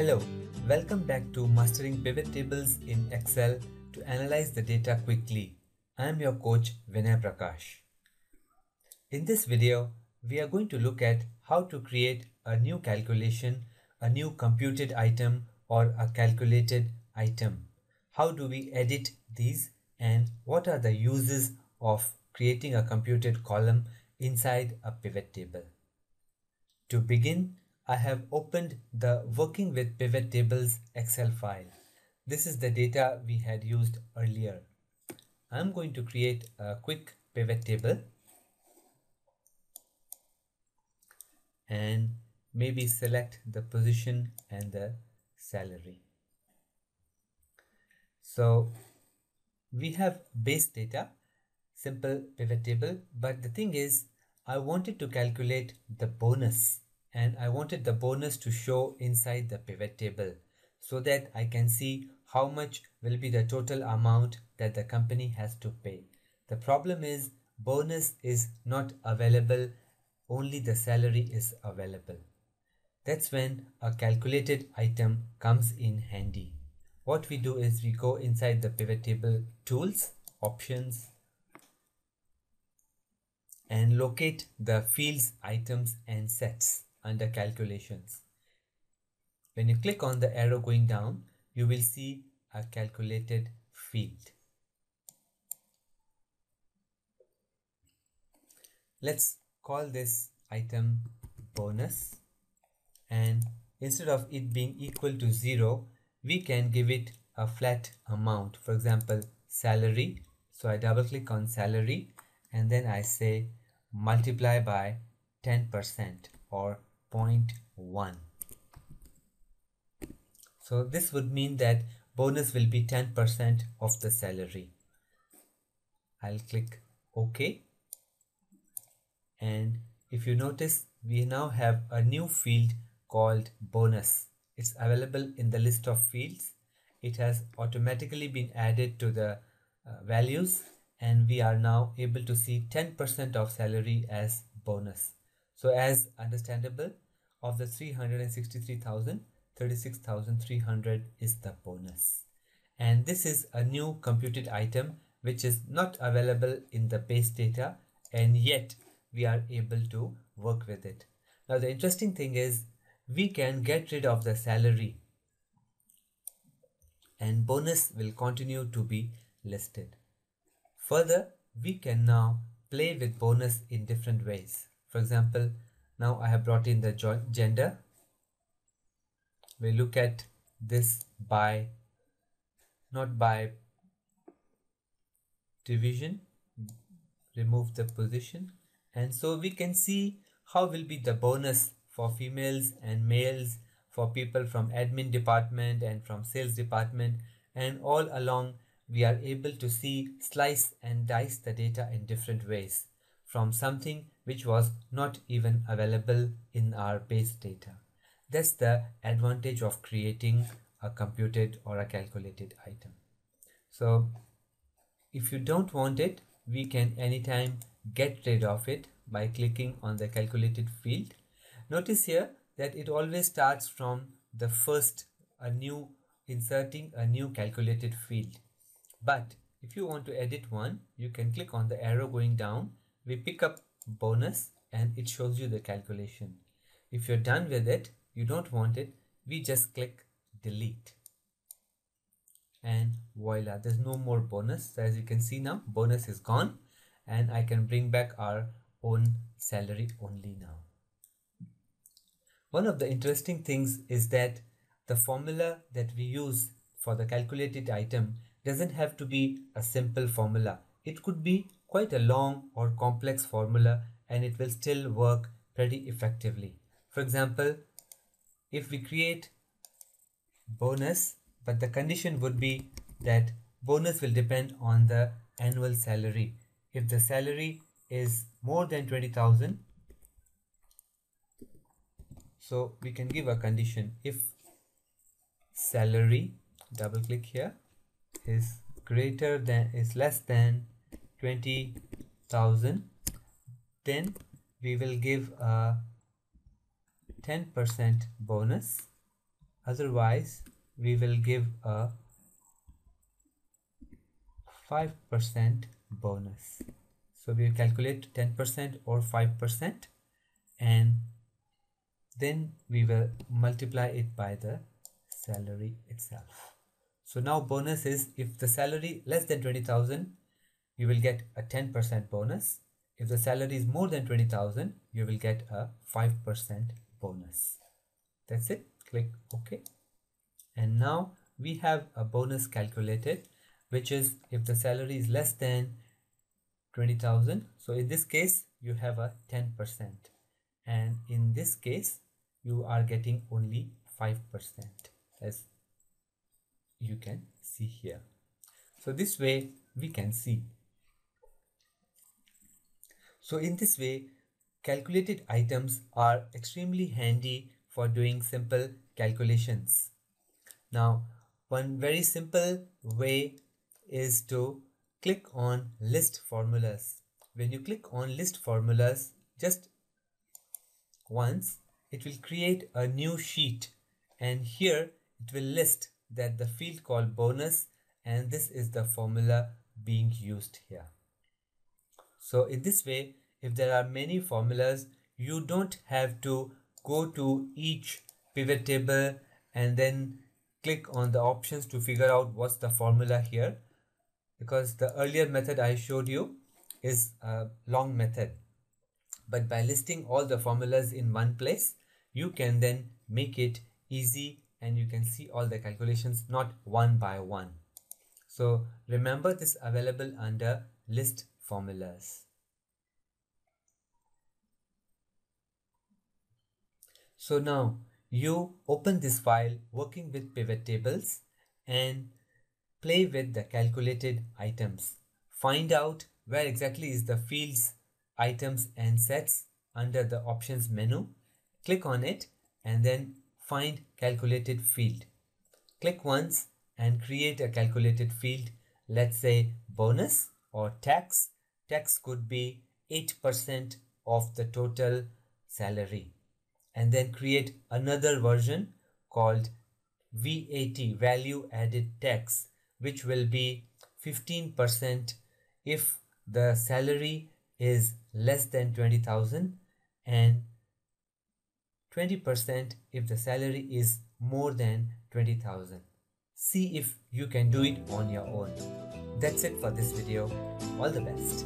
Hello, welcome back to Mastering Pivot Tables in Excel to analyze the data quickly. I am your coach Vinai Prakash. In this video, we are going to look at how to create a new calculation, a new computed item or a calculated item. How do we edit these and what are the uses of creating a computed column inside a pivot table. To begin, I have opened the Working with Pivot Tables Excel file. This is the data we had used earlier. I'm going to create a quick pivot table and maybe select the position and the salary. So we have base data, simple pivot table, but the thing is I wanted to calculate the bonus and I wanted the bonus to show inside the pivot table so that I can see how much will be the total amount that the company has to pay. The problem is bonus is not available, only the salary is available. That's when a calculated item comes in handy. What we do is we go inside the pivot table tools, options, and locate the fields, items, and sets under calculations. When you click on the arrow going down, you will see a calculated field. Let's call this item bonus and instead of it being equal to 0, we can give it a flat amount. For example, salary. So I double click on salary and then I say multiply by 10% or 0.1. So this would mean that bonus will be 10% of the salary. I'll click OK. And if you notice, we now have a new field called bonus. It's available in the list of fields. It has automatically been added to the uh, values and we are now able to see 10% of salary as bonus. So as understandable, of the 363,000, 36,300 is the bonus. And this is a new computed item which is not available in the base data and yet we are able to work with it. Now the interesting thing is we can get rid of the salary and bonus will continue to be listed. Further, we can now play with bonus in different ways. For example, now I have brought in the gender. We look at this by, not by division, remove the position. And so we can see how will be the bonus for females and males, for people from admin department and from sales department. And all along we are able to see, slice and dice the data in different ways from something which was not even available in our base data. That's the advantage of creating a computed or a calculated item. So if you don't want it, we can anytime get rid of it by clicking on the calculated field. Notice here that it always starts from the first a new inserting a new calculated field. But if you want to edit one, you can click on the arrow going down we pick up bonus and it shows you the calculation. If you're done with it, you don't want it, we just click delete. And voila, there's no more bonus. So as you can see now, bonus is gone and I can bring back our own salary only now. One of the interesting things is that the formula that we use for the calculated item doesn't have to be a simple formula. It could be quite a long or complex formula and it will still work pretty effectively. For example, if we create bonus, but the condition would be that bonus will depend on the annual salary. If the salary is more than 20,000, so we can give a condition if salary double click here is greater than is less than 20,000 then we will give a 10% bonus. Otherwise we will give a 5% bonus. So we calculate 10% or 5% and then we will multiply it by the salary itself. So now bonus is if the salary less than 20000 you will get a 10% bonus. If the salary is more than 20000 you will get a 5% bonus. That's it. Click ok. And now we have a bonus calculated which is if the salary is less than 20,000 so in this case you have a 10% and in this case you are getting only 5% as you can see here. So this way we can see so in this way calculated items are extremely handy for doing simple calculations now one very simple way is to click on list formulas. When you click on list formulas just once it will create a new sheet and here it will list that the field called bonus and this is the formula being used here. So in this way if there are many formulas you don't have to go to each pivot table and then click on the options to figure out what's the formula here. Because the earlier method I showed you is a long method. But by listing all the formulas in one place you can then make it easy and you can see all the calculations not one by one. So remember this available under list formulas so now you open this file working with pivot tables and Play with the calculated items. Find out where exactly is the fields, items and sets under the options menu. Click on it and then find calculated field. Click once and create a calculated field. Let's say bonus or tax. Tax could be 8% of the total salary. And then create another version called VAT value added tax which will be 15% if the salary is less than 20,000 and 20% if the salary is more than 20,000. See if you can do it on your own. That's it for this video. All the best.